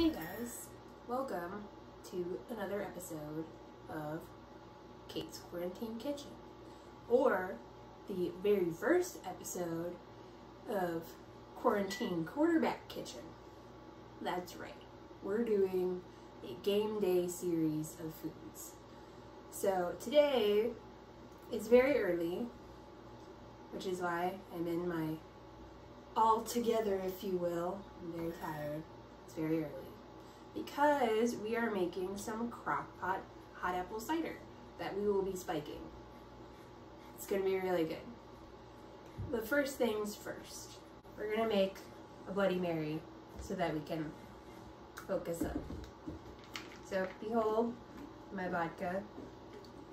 Hey guys, welcome to another episode of Kate's Quarantine Kitchen, or the very first episode of Quarantine Quarterback Kitchen. That's right, we're doing a game day series of foods. So today it's very early, which is why I'm in my all together, if you will. I'm very tired. It's very early. Because we are making some crock pot hot apple cider that we will be spiking. It's gonna be really good. But first things first, we're gonna make a Bloody Mary so that we can focus up. So behold my vodka.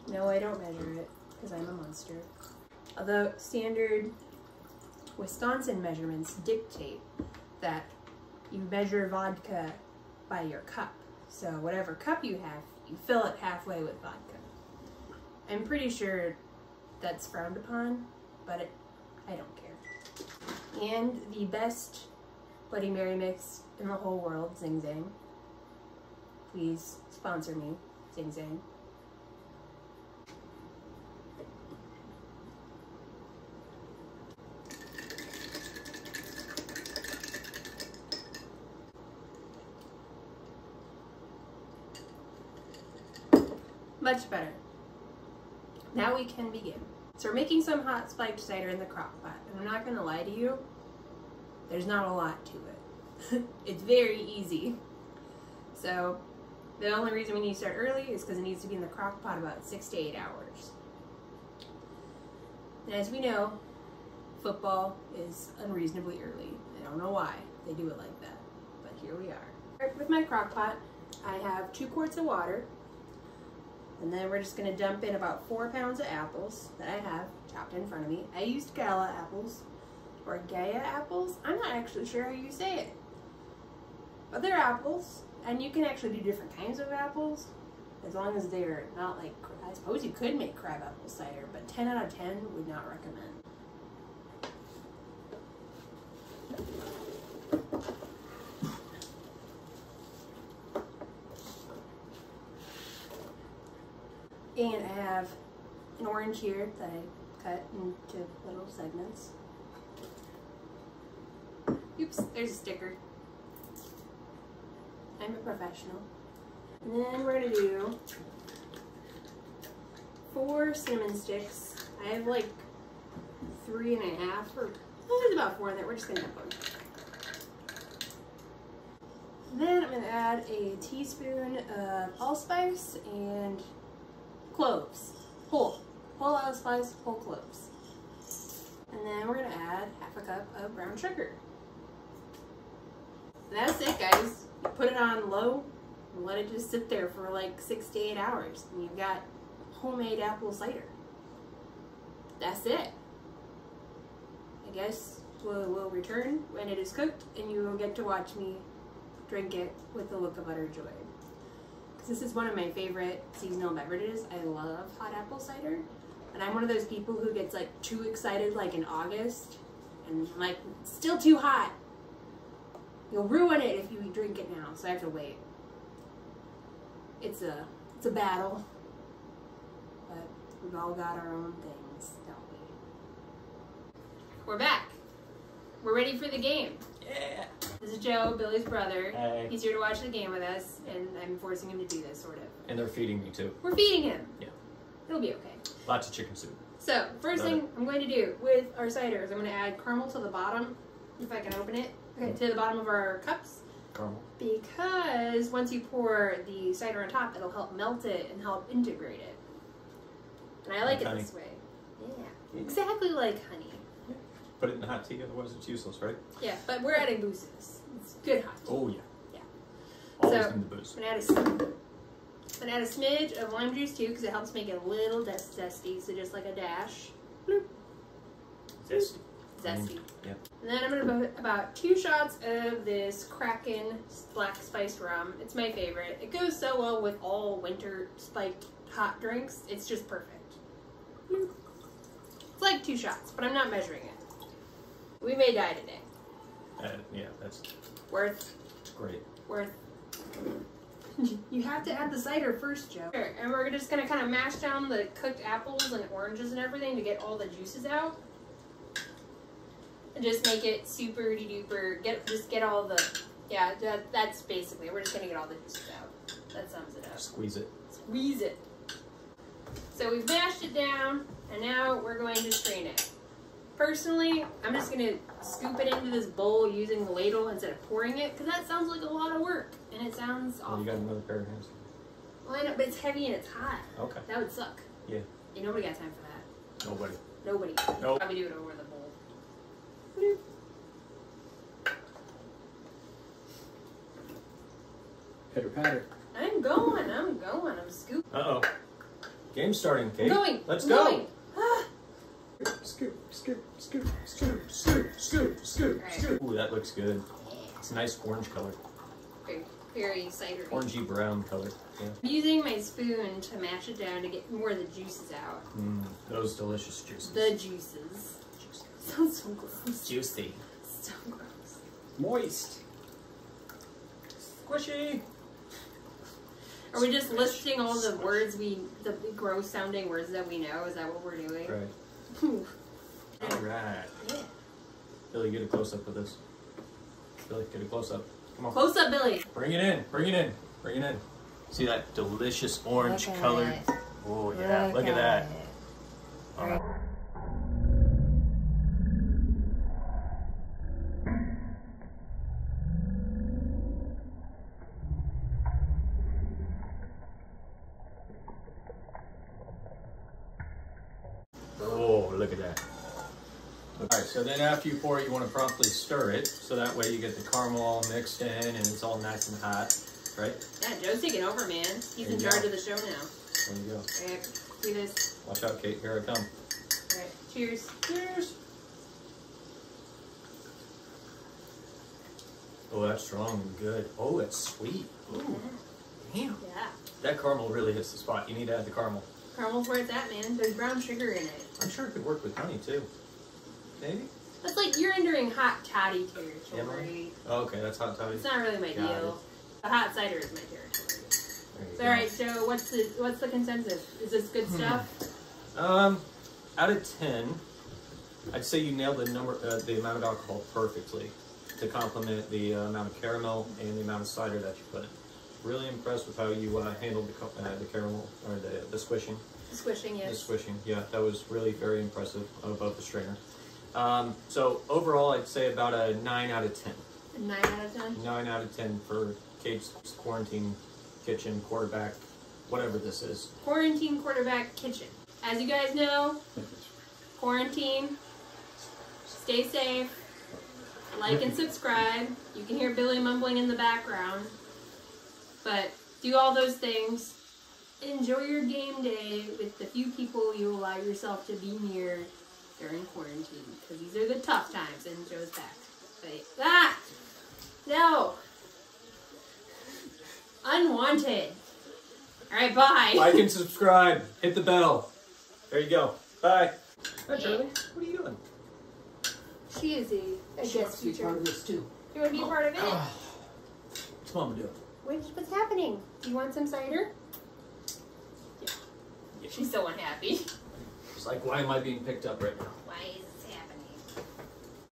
No, I don't measure it because I'm a monster. Although standard Wisconsin measurements dictate that you measure vodka by your cup. So whatever cup you have, you fill it halfway with vodka. I'm pretty sure that's frowned upon, but it, I don't care. And the best Bloody Mary mix in the whole world, Zing Zang. Please sponsor me, Zing Zang. Much better. Now we can begin. So we're making some hot spiked cider in the crock pot. And I'm not gonna lie to you, there's not a lot to it. it's very easy. So the only reason we need to start early is because it needs to be in the crock pot about six to eight hours. And as we know, football is unreasonably early. I don't know why they do it like that, but here we are. With my crock pot, I have two quarts of water, and then we're just gonna dump in about four pounds of apples that I have chopped in front of me. I used Gala apples or Gaia apples. I'm not actually sure how you say it. But they're apples, and you can actually do different kinds of apples as long as they're not like, I suppose you could make crab apple cider, but 10 out of 10 would not recommend. And I have an orange here that I cut into little segments. Oops, there's a sticker. I'm a professional. And then we're gonna do four cinnamon sticks. I have like three and a half, or well, there's about four in there. We're just gonna dump them. Then I'm gonna add a teaspoon of allspice and cloves. Whole. Whole allspice, whole cloves. And then we're gonna add half a cup of brown sugar. And that's it guys. You put it on low and let it just sit there for like six to eight hours. And you've got homemade apple cider. That's it. I guess we'll, we'll return when it is cooked and you will get to watch me drink it with a look of utter joy. This is one of my favorite seasonal beverages. I love hot apple cider. And I'm one of those people who gets like too excited like in August and like still too hot. You'll ruin it if you drink it now, so I have to wait. It's a it's a battle. But we've all got our own things, don't we? We're back. We're ready for the game. Yeah. This is Joe, Billy's brother. Hey. He's here to watch the game with us, and I'm forcing him to do this, sort of. And they're feeding me too. We're feeding him. Yeah. It'll be okay. Lots of chicken soup. So, first Love thing I'm going to do with our cider is I'm going to add caramel to the bottom, if I can open it, okay, to the bottom of our cups, Caramel. because once you pour the cider on top, it'll help melt it and help integrate it. And I like Like it honey. this way. Yeah. Exactly like honey. Put it in hot tea, otherwise it's useless, right? Yeah, but we're adding boosters. It's good hot. Oh yeah. Yeah. Always So- the boost. I'm gonna add a, sm- add a smidge of lime juice too, because it helps make it a little des- zesty. So just like a dash, Zesty. zesty. Mm, yeah. And then I'm gonna put about two shots of this Kraken black spiced rum. It's my favorite. It goes so well with all winter spiked hot drinks. It's just perfect. It's like two shots, but I'm not measuring it. We may die today. Uh, yeah, that's Worth, it's great. worth You have to add the cider first, Joe. And we're just gonna kind of mash down the cooked apples and oranges and everything to get all the juices out. And just make it super duper. Get just get all the. Yeah, that, that's basically. We're just gonna get all the juices out. That sums it up. Squeeze it. Squeeze it. So we've mashed it down, and now we're going to strain it. Personally, I'm just gonna scoop it into this bowl using the ladle instead of pouring it, because that sounds like a lot of work, and it sounds Oh, awful. you got another pair of hands. Well, I know, but it's heavy and it's hot. Okay. That would suck. Yeah. Ain't nobody got time for that. Nobody. Nobody. Nope. Probably do it over the bowl. Pitter patter. I'm going. I'm going. I'm scooping. Uh oh. Game starting, Kate. Going. Let's I'm go. going. Ah. Scoop, scoop, scoop, scoop, scoop, scoop, scoop, Right. scoop. Ooh, that looks good. It's a nice orange color. Very, very cidery. Orangey brown color. Yeah. I'm using my spoon to mash it down to get more of the juices out. Mm, those delicious juices. The juices. Sounds so gross. Juicy. So gross. Moist. Squishy. Are we just listing all the words we, the gross sounding words that we know? Is that what we're doing? Right. All right. Yeah. Billy, get a close up of this. Billy, get a close up. Come on. Close up, Billy. Bring it in. Bring it in. Bring it in. See that delicious orange Look at color? it. Oh yeah. Look, at that. Then after you pour it, you want to promptly stir it, so that way you get the caramel all mixed in and it's all nice and hot, right? Yeah, Joe's taking over, man. He's in charge go. of the show now. There you go. Alright, do this. Watch out, Kate. Here I come. Alright, cheers. Cheers. Oh, that's strong and good. Oh, it's sweet. Ooh, damn. Yeah. That caramel really hits the spot. You need to add the caramel. Caramel's where it's at, man. There's brown sugar in it. I'm sure it could work with honey too. Maybe? That's like you're entering hot toddy territory. Oh, okay, that's hot toddy. It's not really my Got deal. The hot cider is my territory. There you So, what's the what's the consensus? Is this good Hmm. stuff? Um, out of ten, I'd say you nailed the number, uh, the amount of alcohol perfectly to complement the uh, amount of caramel and the amount of cider that you put in. Really impressed with how you uh, handled the, uh, the caramel or the the squishing. the squishing. Squishing, The yes. swishing, yeah, that was really very impressive both the strainer. Um, so overall, I'd say about a nine out of ten. Nine out of ten. Nine out of ten for Kate's quarantine kitchen quarterback, whatever this is. Quarantine quarterback kitchen. As you guys know, quarantine. Stay safe. Like and subscribe. You can hear Billy mumbling in the background. But do all those things. Enjoy your game day with the few people you allow yourself to be near during quarantine. Because these are the tough times, and Joe's back. But, ah! No! Unwanted. Alright, bye. Like and subscribe. Hit the bell. There you go. Bye. Hi, Yeah. Charlie. What are you doing? She is a, a She guest wants to be part of this too. You want to be a part of it? What's Mama doing? What, what's happening? Do you want some cider? Yeah. Yeah. She's so unhappy. Like, why am I being picked up right now?